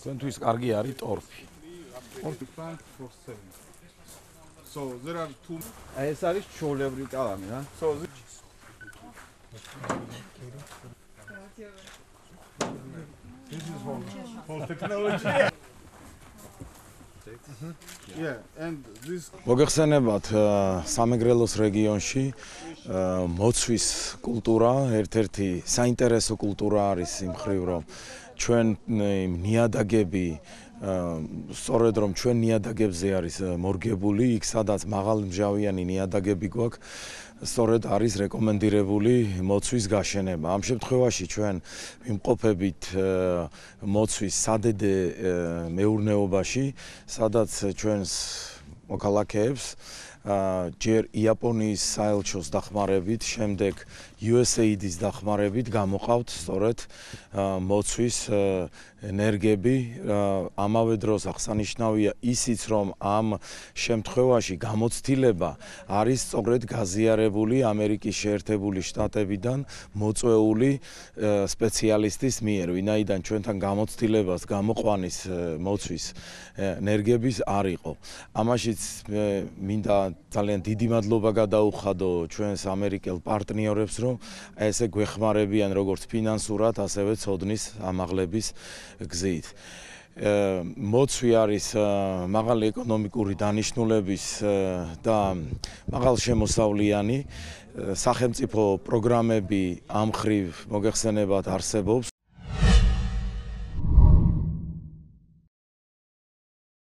თქვენთვის კარგი არის ტორფი. ტორფი plant for selling. So there are two ეს არის ჩოლებრი კალამი რა. so this This is whole, whole technology. This მოგეხსენებათ ა, სამეგრელოს რეგიონში ა, მოცვის კულტურა ერთ-ერთი საინტერესო კულტურა არის იმ ხრივ რომ ჩვენ იმ ნიადაგები სწორედ რომ ჩვენ ნიადაგებზე არის ა, მორგებული იქ სადაც მაღალმჟავიანი ნიადაგები გვაქვს სწორედ არის რეკომენდირებული მოცვის გაშენება. ამ შემთხვევაში ჩვენ ვიმყოფებით ა, მოცვის სადედე ა, მეურნეობაში, სადაც ჩვენს მოქალაქეებს ჯერ იაპონიის საელჩოს დახმარებით, შემდეგ USAID-ის დახმარებით გამოყავთ სწორედ მოცვის ენერგები. ამავე დროს აღსანიშნავია ისიც, რომ ამ შემთხვევაში გამოცდილება არის სწორედ გაზიარებული ამერიკის შეერთებული შტატებიდან მოწვეული სპეციალისტის მიერ, ვინაიდან ჩვენთან გამოცდილებას გამოყვანის მოცვის ენერგების არ იყო. ამაშიც მინდა ძალიან დიდი მადლობა გადაუხადო ჩვენს ამერიკელ პარტნიორებს, რომ ესე გვეხმარებიან როგორც ფინანსურად, ასევე ცოდნის ამაღლების გზით. მოცვი არის მაღალი ეკონომიკური დანიშნულების და მაღალ შემოსავლიანი სახელმწიფო პროგრამები ამ ხრივ მოგეხსენებათ არსებობს